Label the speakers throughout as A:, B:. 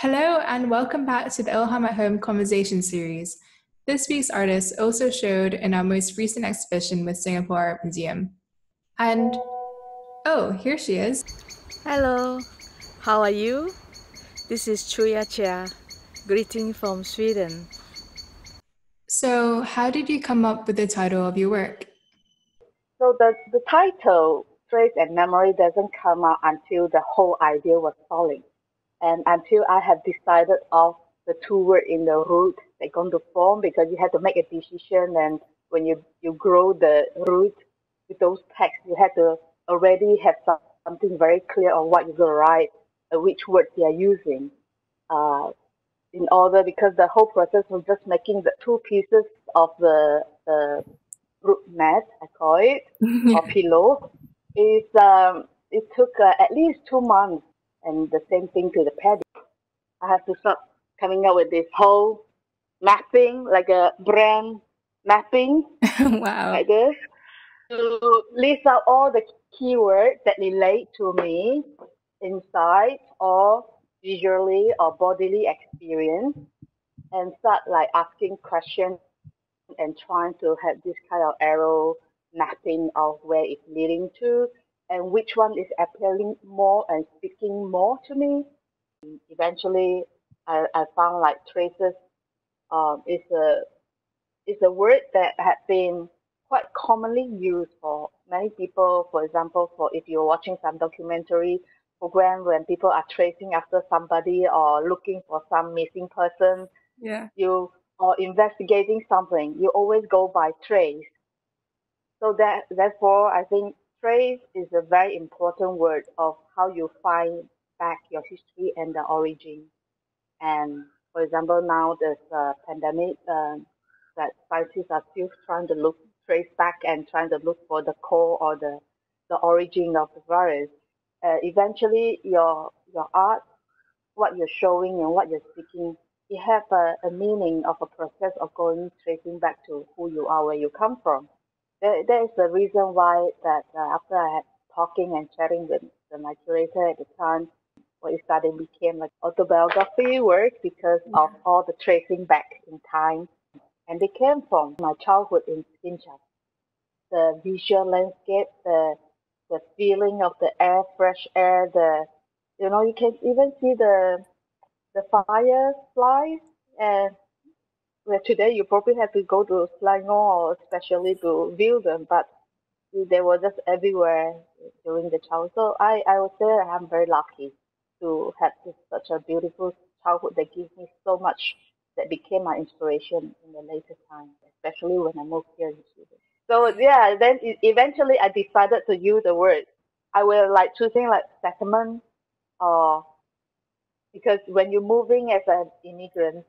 A: Hello, and welcome back to the Ilham at Home conversation series. This week's artist also showed in our most recent exhibition with Singapore Art Museum. And oh, here she is.
B: Hello, how are you? This is Chuyia Chia, greeting from Sweden.
A: So, how did you come up with the title of your work?
C: So, the, the title, Trace and Memory, doesn't come out until the whole idea was solid. And until I have decided of the two words in the root they're going to form because you have to make a decision and when you, you grow the root with those texts, you have to already have some, something very clear on what you're going to write, uh, which words you are using. Uh, in order, because the whole process was just making the two pieces of the, the root mat, I call it, or pillow, is um, it took uh, at least two months and the same thing to the padding. I have to start coming up with this whole mapping, like a brand mapping.
A: wow.
C: Like this. To list out all the keywords that relate to me inside or visually or bodily experience and start like asking questions and trying to have this kind of arrow mapping of where it's leading to and which one is appealing more and speaking more to me. Eventually, I, I found like traces um, is a is a word that had been quite commonly used for many people. For example, for if you're watching some documentary program when people are tracing after somebody or looking for some missing person,
A: yeah,
C: you or investigating something, you always go by trace. So that therefore, I think trace is a very important word of how you find back your history and the origin. And for example, now there's a pandemic uh, that scientists are still trying to look, trace back and trying to look for the core or the, the origin of the virus. Uh, eventually, your your art, what you're showing and what you're speaking, it have a, a meaning of a process of going tracing back to who you are, where you come from there, there is the reason why that uh, after I had talking and chatting with, with my curator at the time, what it started became like autobiography work because yeah. of all the tracing back in time. And they came from my childhood in Sekinchan. The visual landscape, the the feeling of the air, fresh air, the you know, you can even see the the fireflies and today you probably have to go to Selangor or especially to view them, but they were just everywhere during the childhood. So I, I would say I'm very lucky to have this, such a beautiful childhood that gives me so much that became my inspiration in the later time, especially when I moved here in Sweden. So yeah, then eventually I decided to use the word. I will like choosing like settlement or because when you're moving as an immigrant,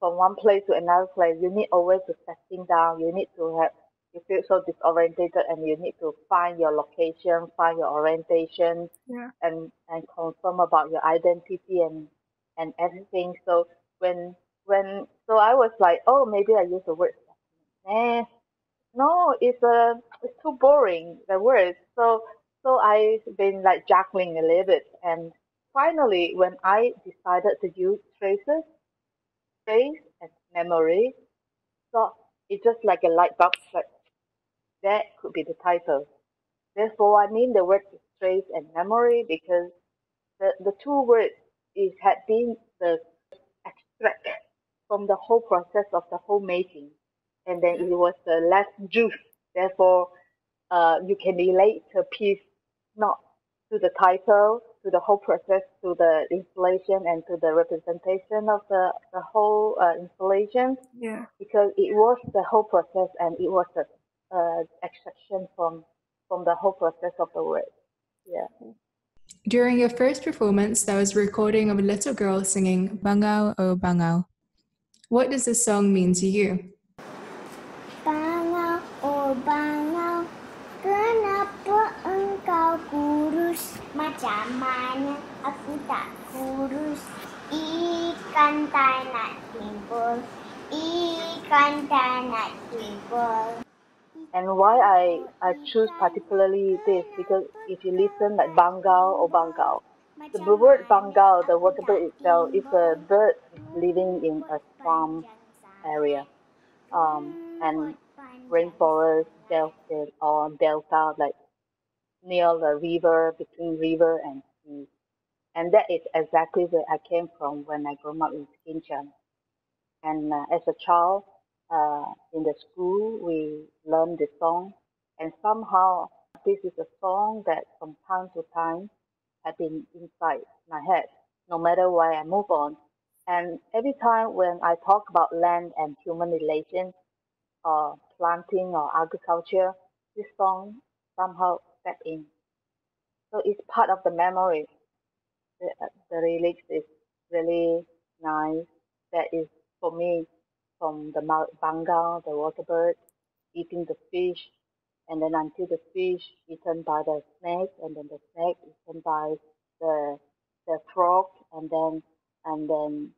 C: from one place to another place, you need always to setting down. You need to have you feel so disorientated and you need to find your location, find your orientation,
A: yeah.
C: and and confirm about your identity and and everything. So when when so I was like, oh, maybe I use the word. Eh, no, it's a uh, it's too boring the word. So so I've been like juggling a little bit, and finally when I decided to use traces space and memory. So it's just like a light bulb. Like that could be the title. Therefore, I mean the word trace and memory because the, the two words is had been the extract from the whole process of the whole making, and then it was the last juice. Therefore, uh, you can relate a piece not to the title to the whole process, to the installation and to the representation of the, the whole uh, installation.
A: Yeah.
C: Because it was the whole process and it was the uh, extraction from from the whole process of the work. Yeah.
A: During your first performance, there was a recording of a little girl singing Bangau oh Bangau. What does this song mean to you?
D: Bangau oh Bangau, kenapa engkau kurus? Macam mana aku tak kurus. Ikan tak nak timbul. Ikan tak nak timbul.
C: And why I, I choose particularly this? Because if you listen like Bangau or Bangau, the word Bangau, the water bird itself, is a bird living in a swamp area, um, and rainforest delta or delta, like near the river, between river and sea. And that is exactly where I came from when I grew up in Sekinchan. And uh, as a child, uh, in the school, we learned the song, and somehow this is a song that from time to time have been inside my head, no matter where I move on. And every time when I talk about land and human relations, or planting or agriculture, this song somehow step in. So it's part of the memory. The, uh, the lyrics is really nice. That is for me from the Bangau, the water bird, eating the fish, and then until the fish eaten by the snake, and then the snake eaten by the the frog, and then and then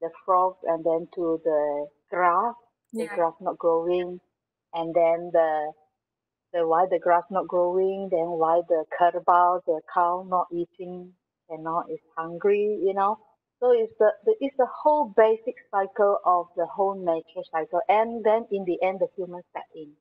C: the frog, and then to the grass, the grass not growing, and then the the why the grass not growing, then why the kerbau, the cow not eating, and now is hungry, you know. So it's the, the it's the whole basic cycle of the whole nature cycle, and then in the end, the human step in.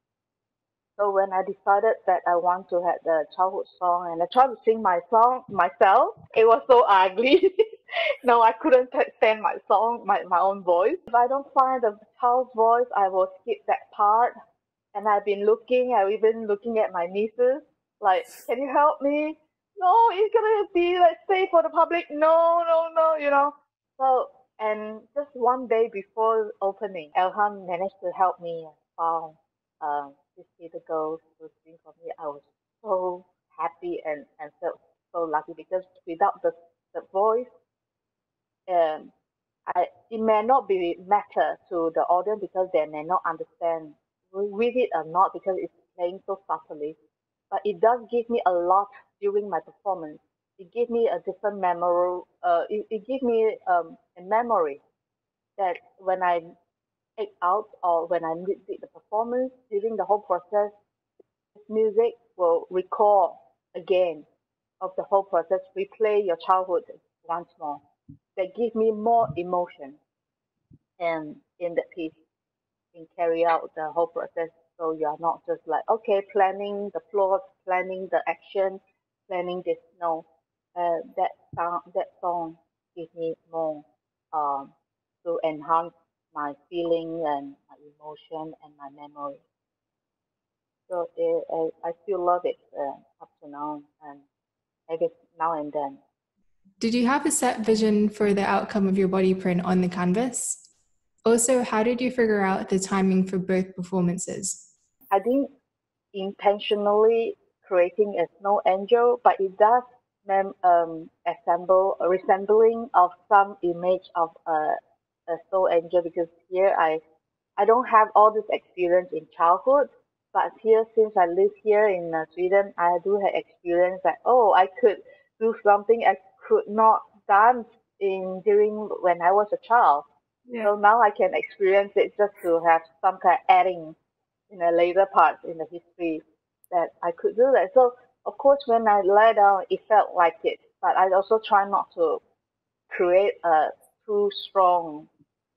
C: So when I decided that I want to have the childhood song and I tried to sing my song myself, it was so ugly. no, I couldn't stand my song, my, my own voice. If I don't find the child's voice, I will skip that part. And I've been looking, I've even looking at my nieces, like, can you help me? No, it's gonna be like safe for the public. No, no, no, you know. So and just one day before opening, Ilham managed to help me and found um, this little girl to sing for me. I was so happy and, and felt so lucky because without the, the voice, um, I, it may not be matter to the audience because they may not understand with it or not because it's playing so subtly. But it does give me a lot during my performance. It gave me a different memory. Uh, it, it gave me um, a memory that when I act out or when I did the performance during the whole process, this music will recall again of the whole process, replay your childhood once more. That give me more emotion and in that piece and carry out the whole process. So you are not just like okay, planning the plot, planning the action, planning this. No, uh, that sound, that song gives me more um, to enhance my feeling and my emotion and my memory. So it, I, I still love it uh, up to now and maybe now and then.
A: Did you have a set vision for the outcome of your body print on the canvas? Also, how did you figure out the timing for both performances?
C: I didn't intentionally creating a snow angel, but it does mem- um, assemble a resembling of some image of a, a snow angel because here I I don't have all this experience in childhood, but here since I live here in uh, Sweden, I do have experience that oh I could do something I could not dance in during when I was a child. So now I can experience it just to have some kind of adding in a later part in the history that I could do that. So of course when I lay down it felt like it, but I also try not to create a too strong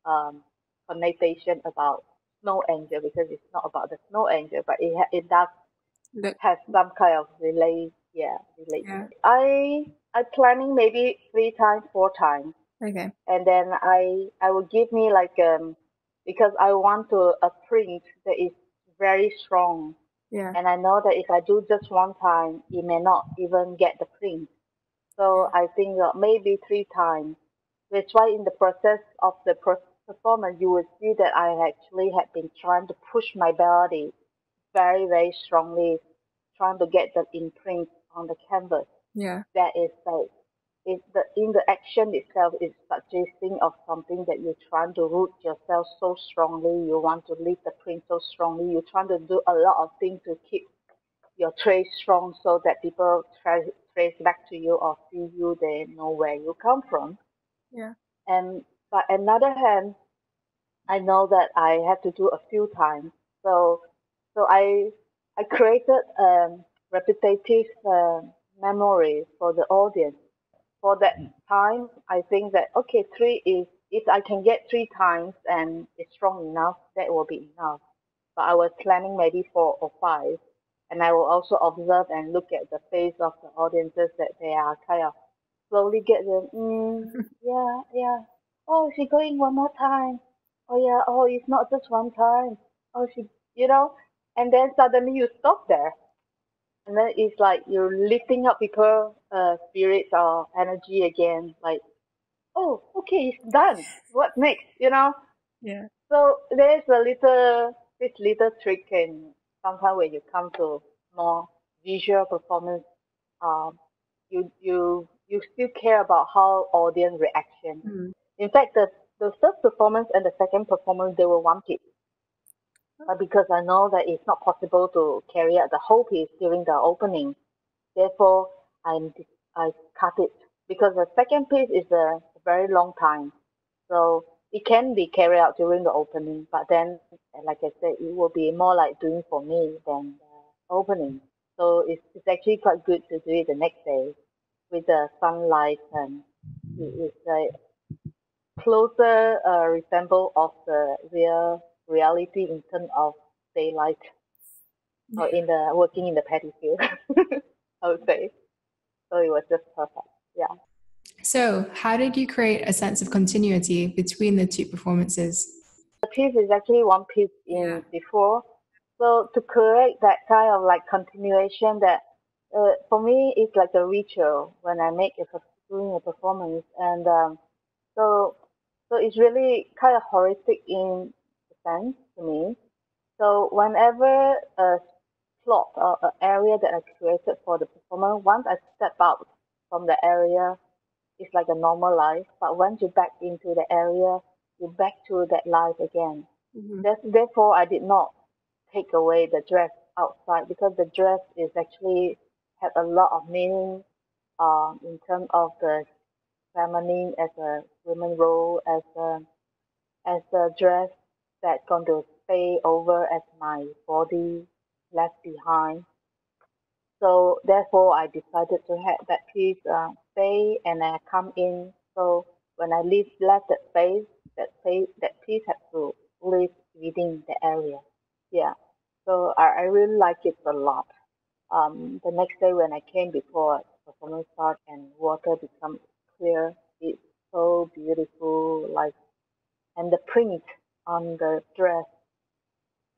C: um, connotation about snow angel because it's not about the snow angel, but it ha- it does
A: The-
C: have some kind of relate yeah relate.
A: Yeah.
C: I I planning maybe three times, four times
A: Okay.
C: and then I I will give me like um because I want to a print that is very strong
A: Yeah.
C: and I know that if I do just one time it may not even get the print so I think uh, maybe three times that's why in the process of the performance you will see that I actually had been trying to push my body very very strongly trying to get the imprint on the canvas
A: Yeah.
C: that is like is the in the action itself is suggesting of something that you're trying to root yourself so strongly you want to leave the print so strongly you're trying to do a lot of things to keep your trace strong so that people trace trace back to you or see you they know where you come from.
A: Yeah.
C: and but another hand i know that i have to do a few times. So so i i created a repetitive uh, memory for the audience for that time, I think that okay, three is if I can get three times and it's strong enough, that will be enough. But I was planning maybe four or five, and I will also observe and look at the face of the audiences that they are kind of slowly get the mm, yeah yeah. Oh she going one more time. Oh yeah. Oh it's not just one time. Oh she you know? And then suddenly you stop there. And then it's like you're lifting up people uh spirits or energy again like oh okay it's done. What next? You know?
B: Yeah.
C: so there's a little this little trick in sometimes when you come to more visual performance um you you you still care about how audience reaction.
A: Mm.
C: in fact the the first performance and the second performance they were one piece. But because I know that it's not possible to carry out the whole piece during the opening, therefore I'm I cut it because the second piece is a very long time, so it can be carried out during the opening. But then, like I said, it will be more like doing for me than opening. So it's, it's actually quite good to do it the next day with the sunlight and it- it's a closer uh, resemble of the real reality in terms of daylight or in the working in the paddy field, I would say. So it was just perfect. Yeah.
A: So, how did you create a sense of continuity between the two performances?
C: The piece is actually one piece in before. So to create that kind of like continuation that uh, for me it's like a ritual when I make a doing a performance and um, so so it's really kind of holistic in a sense to me. So whenever a plot or an area that I created for the performer, once I step out from the area, it's like a normal life. But once you back into the area, you're back to that life again. That's, therefore, I did not take away the dress outside because the dress is actually had a lot of meaning um, in terms of the feminine as a women role, as a as a dress that's going to stay over as my body left behind. So therefore, I decided to have that piece uh, stay and I come in. So when I leave left that space, that space, that piece had to live within the area. Yeah. So I, I really like it a lot. Um, the next day when I came before performance start and water become clear, it's so beautiful. Like and the print on the dress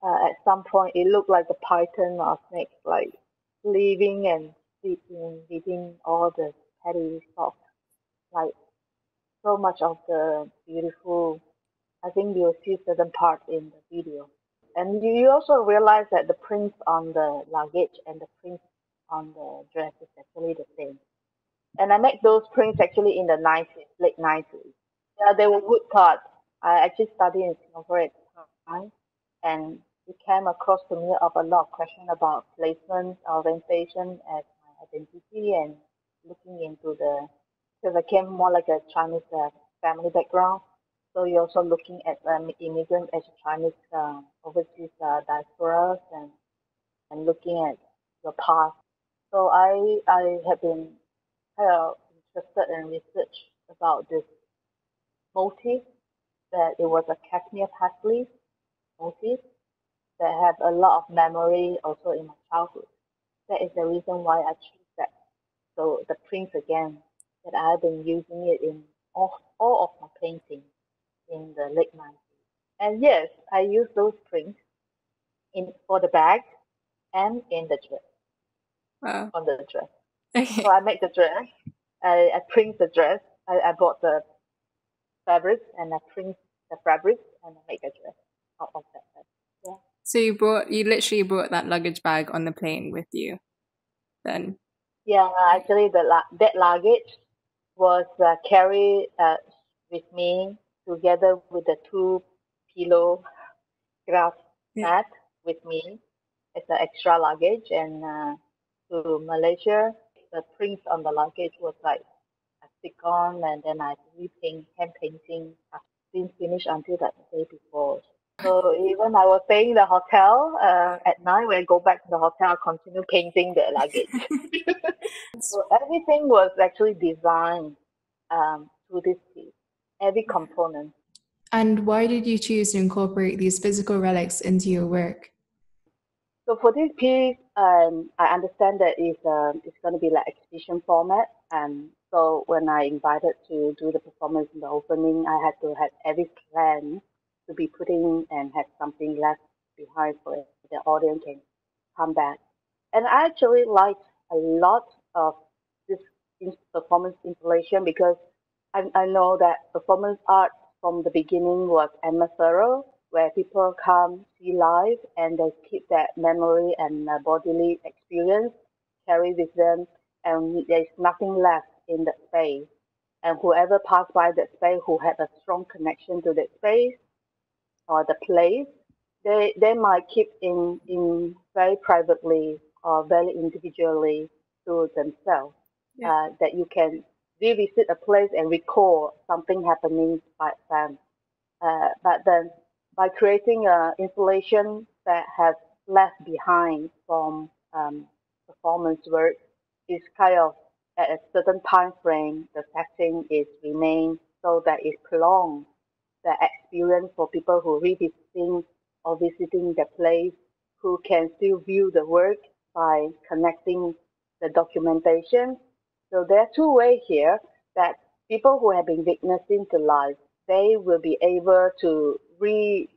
C: uh, at some point it looked like a python or snake like living and sleeping within all the petty stuff. Like so much of the beautiful i think you'll see certain part in the video. And you also realize that the prints on the luggage and the prints on the dress is actually the same. And i make those prints actually in the 90s late 90s yeah they were wood cut i actually studied in singapore at the time. And it came across to me of a lot of questions about placement, orientation as my identity and looking into the because I came more like a Chinese uh, family background. So you're also looking at um, immigrant as Chinese uh, overseas uh, and and looking at your past. So I I have been kind of interested in research about this motif that it was a cashmere paisley motif that have a lot of memory also in my childhood. That is the reason why I choose that. So the prints again, that I have been using it in all, all of my paintings in the late 90s. And yes, I use those prints in for the bag and in the dress,
A: Wow.
C: on the dress.
A: Okay.
C: So I make the dress, I, I print the dress, I, I bought the fabric and I print the fabric and I make a dress out of that. fabric.
A: So you brought you literally brought that luggage bag on the plane with you, then.
C: Yeah, actually, the la- that luggage was uh, carried uh, with me together with the two pillow grass
A: Yeah.
C: mat with me as an extra luggage. And uh, to Malaysia, the prints on the luggage was like I stick on, and then I repaint, hand painting. I didn't finish until that day before. So even I was staying in the hotel uh, at night, when I go back to the hotel, I continue painting the luggage. so everything was actually designed um, through this piece, every component.
A: And why did you choose to incorporate these physical relics into your work?
C: So for this piece, um, I understand that it's, um, it's going to be like exhibition format. And so when I invited to do the performance in the opening, I had to have every plan to be putting and have something left behind for it. The audience can come back. And I actually like a lot of this performance installation because I, I know that performance art from the beginning was atmospheric where people come see live and they keep that memory and uh, bodily experience carry with them and there's nothing left in that space and whoever passed by that space who had a strong connection to that space or the place they they might keep in in very privately or very individually to themselves yeah. uh, that you can revisit a place and recall something happening by them uh, but then by creating an installation that has left behind from um, performance work is kind of at a certain time frame the setting is remained so that it prolongs the experience for people who revisiting or visiting the place who can still view the work by connecting the documentation. So there are two ways here that people who have been witnessing the life, they will be able to re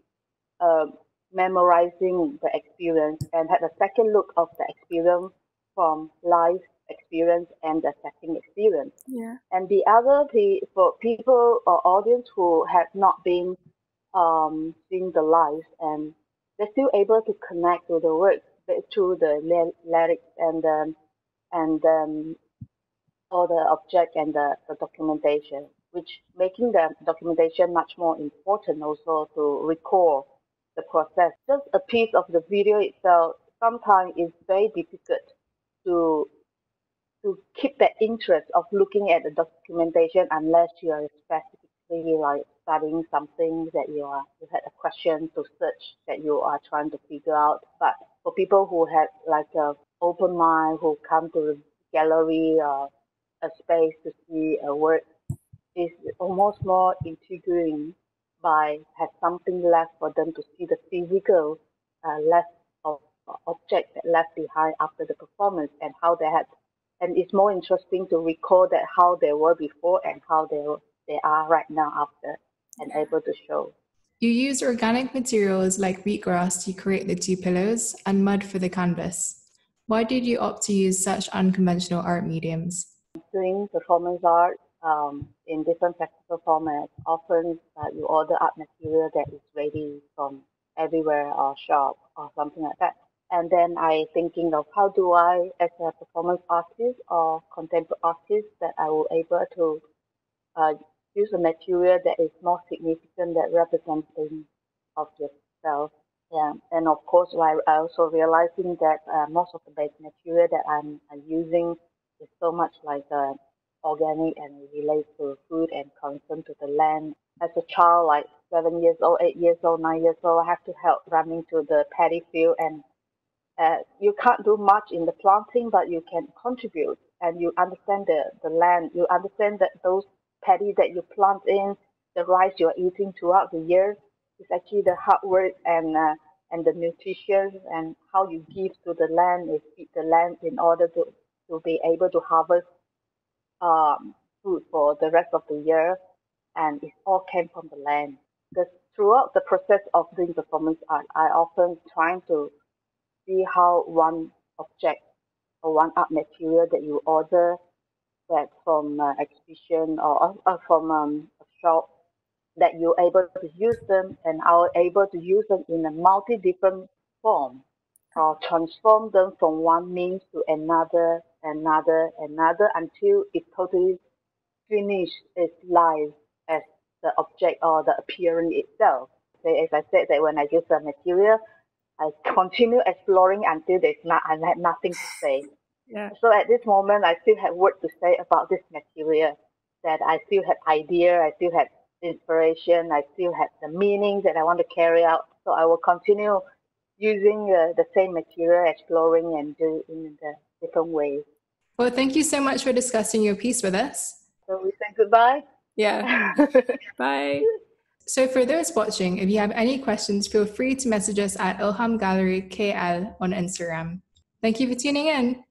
C: uh, memorizing the experience and have a second look of the experience from life experience and the setting experience.
A: Yeah.
C: And the other the for people or audience who have not been um, seeing the life and they're still able to connect to the work through the lyrics and um, and um, all the object and the, the documentation, which making the documentation much more important also to recall the process. Just a piece of the video itself sometimes is very difficult to keep that interest of looking at the documentation unless you are specifically like studying something that you are you had a question to search that you are trying to figure out. But for people who have like a open mind who come to the gallery or a space to see a work is almost more intriguing by have something left for them to see the physical uh, left of object that left behind after the performance and how they had and it's more interesting to recall that how they were before and how they they are right now after and able to show.
A: You use organic materials like wheatgrass to create the two pillows and mud for the canvas. Why did you opt to use such unconventional art mediums?
C: Doing performance art um, in different festival formats. Often uh, you order art material that is ready from everywhere or shop or something like that. And then I thinking of how do I, as a performance artist or content artist, that I will able to uh, use a material that is more significant that representing of yourself. Yeah, and of course, I also realizing that uh, most of the base material that I'm, I'm using is so much like uh, organic and relates to food and concern to the land. As a child, like seven years old, eight years old, nine years old, I have to help running to the paddy field and uh, you can't do much in the planting, but you can contribute and you understand the, the land. You understand that those paddy that you plant in, the rice you're eating throughout the year, is actually the hard work and uh, and the nutrition and how you give to the land is feed the land in order to, to be able to harvest um, food for the rest of the year, and it all came from the land. Because throughout the process of doing performance art, I often trying to see how one object or one art material that you order that from uh, exhibition or from um, a shop that you're able to use them and are able to use them in a multi different form or transform them from one means to another another, another until it totally finish its life as the object or the appearance itself. So as I said that when I use the material, I continue exploring until there's not I had nothing to say.
A: Yeah.
C: So at this moment I still have work to say about this material. That I still have idea, I still have inspiration, I still have the meaning that I want to carry out So I will continue using uh, the same material, exploring and doing in the different ways.
A: Well, thank you so much for discussing your piece with us.
C: So we say goodbye.
A: Yeah. Bye. So for those watching, if you have any questions, feel free to message us at Ilham Gallery KL on Instagram. Thank you for tuning in.